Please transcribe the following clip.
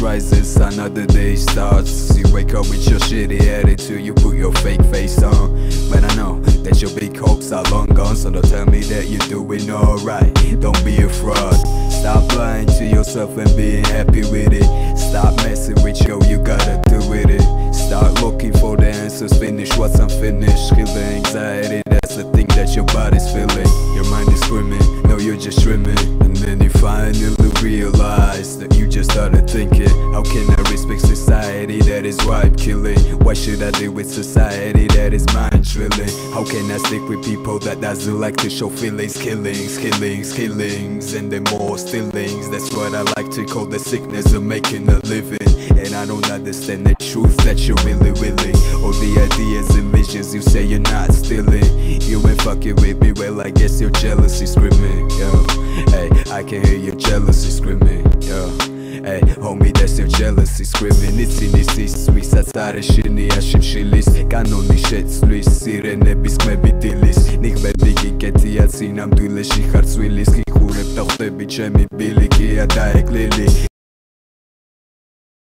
rises, another day starts. You wake up with your shitty attitude, you put your fake face on. But I know that your big hopes are long gone So don't tell me that you're doing alright, don't be a fraud. Stop lying to yourself and being happy with it. Stop messing with yo, you gotta do with it. Start looking for the answers, finish what's unfinished. Kill the anxiety, that's the thing that your body's feeling. Your mind is screaming, no you're just dreaming And then you finally realize that you just started thinking How can I respect society that is wife killing? Why should I deal with society that is mind drilling? How can I stick with people that doesn't like to show feelings? Killings, killings, killings, and then more stillings That's what I like to call the sickness of making a living And I don't understand the truth that you're really willing All the ideas and visions you say you're not stealing You ain't fucking with me, well I guess your jealousy screaming, yo Hey, I can hear your jealousy screaming, yeah. Hey, homie, that's your jealousy screaming. It's in this სვისაც არის შინია შიმშილის კანონი შეცვლის სირენების ხმები დილის ნიღბები კი კეთია წინამდვილეში ხარ წვილის გიყურებ და ხვდები ჩემი ბილიკია დაეკლილი